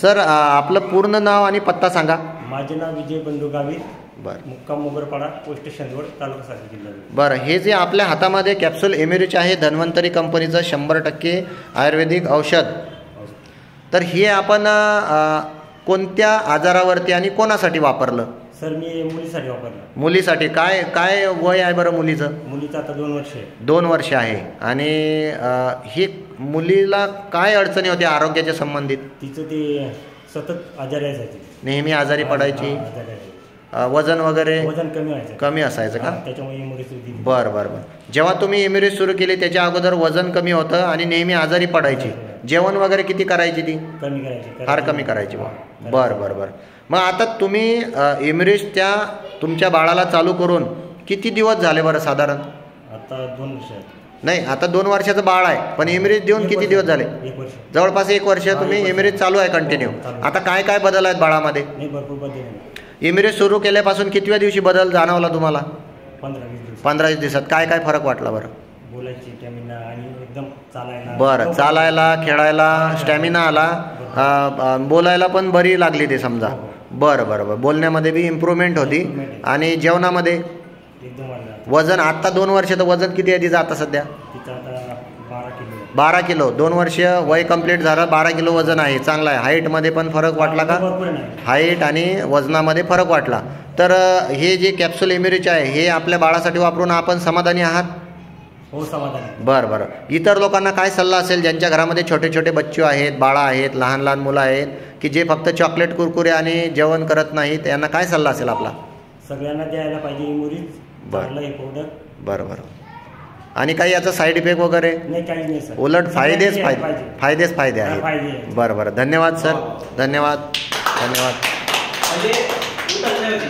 Sir आ, आपलं पूर्ण नाव आणि पत्ता सांगा. माझे नाव विजय बंधू गावित. बरं. मुक्काम मोगरपाडा पोस्ट रोड तालुका साखर जिल्हा. बरं हे जे आपल्या हातामध्ये कॅप्सूल एमेरिच आहे धन्वंतरी कंपनीचं शंभर टक्के आयुर्वेदिक औषध. तर हे आपण कोणत्या आजारावरती आणि कोणासाठी वापरलं? सर मी मुलीसाठी वापरलं. मुलीसाठी. काय काय वय आहे बरं मुलीचं? मुलीचं आता दोन वर्ष आहे. दोन वर्ष आहे. आणि अ, ही मुलीला काय अडचणी होत्या आरोग्याच्या संबंधित? तिचं ते सतत आजारी असायची. नेहमी आजारी पडायची? हा, आजारी आहे. अ, वजन वगैरे? वजन कमी व्हायचं. कमी असायचं का? हा, त्याच्यामुळे मुली दिली बरं बरं बरं. जेव्हा तुम्ही एमिरेज सुरू केली त्याच्या अगोदर वजन कमी होतं आणि नेहमी आजारी पडायची. जेवण वगैरे किती करायची ती? कमी करायची फार कमी करायची बा बरं बरं बरं. मग आता तुम्ही एमिरेज त्या तुमच्या बाळाला चालू करून किती दिवस झाले बरं साधारण? आता दोन वर्ष. नाही आता दोन वर्षाचं बाळ आहे पण एमिरेज देऊन एक किती. दिवस झाले? जवळपास एक वर्ष तुम्ही. एमिरेज चालू आहे कंटिन्यू चालू. आता काय काय बदल आहेत बाळामध्ये. एमिरेज सुरू केल्यापासून कितव्या दिवशी बदल जाणवला तुम्हाला? पंधरा वीस दिवसात. काय काय फरक वाटला बरं? बोलायची स्टॅमिना आणि एकदम चालायला बरं चालायला खेळायला स्टॅमिना आला. बोलायला पण बरी लागली ते समजा. बरं बरं बरं. बोलण्यामध्ये बी इम्प्रूव्हमेंट होती. आणि जेवणामध्ये? एकदम वाढला वजन आत्ता दोन वर्षाचं वजन किती आहे तिचं आता सध्या? तिचं आता बारा किलो आहे. बारा किलो. दोन वर्ष वय कंप्लीट झालं बारा किलो वजन आहे. चांगलं आहे. हाईटमध्ये पण फरक वाटला का? भरपूर नाही. हाईट आणि वजनामध्ये फरक वाटला. तर अ, हे जे कॅप्सूल एमिरिच आहे हे आपल्या बाळासाठी वापरून आपण समाधानी आहात? हो समाधान. आहे. बरं बरं. इतर लोकांना काय सल्ला असेल? ज्यांच्या घरामध्ये छोटे छोटे बच्चू आहेत बाळा आहेत लहान लहान मुलं आहेत की जे फक्त चॉकलेट कुरकुरे आणि जेवण करत नाहीत यांना काय सल्ला असेल आपला? सगळ्यांना द्यायला पाहिजे इमुरीज बरं. चांगलं हे बरं बरं. आणि काही याचा साईड इफेक्ट वगैरे? नाही काहीच नाही सर. उलट फायदेच सगळ्यांना फायदे पाहिजे. फायदेच फायदे हा, आहेत. फायदे आहे. बरं बरं. धन्यवाद सर. धन्यवाद. धन्यवाद. म्हणजे उतरण्याची